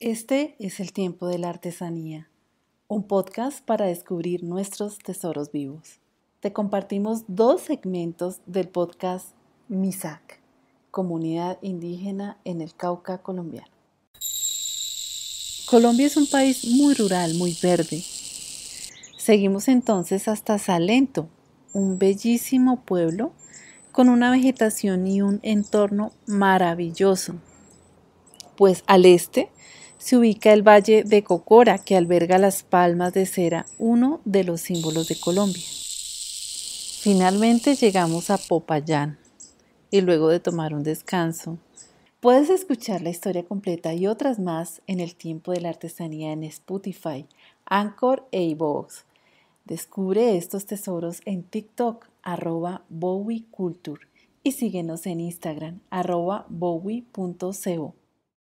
Este es el tiempo de la artesanía, un podcast para descubrir nuestros tesoros vivos. Te compartimos dos segmentos del podcast MISAC, Comunidad Indígena en el Cauca colombiano. Colombia es un país muy rural, muy verde. Seguimos entonces hasta Salento, un bellísimo pueblo con una vegetación y un entorno maravilloso. Pues al este se ubica el Valle de Cocora, que alberga las palmas de cera, uno de los símbolos de Colombia. Finalmente llegamos a Popayán y luego de tomar un descanso, puedes escuchar la historia completa y otras más en el tiempo de la artesanía en Spotify, Anchor e iVoox. Descubre estos tesoros en TikTok, arroba Bowie Culture, y síguenos en Instagram, arroba bowie.co.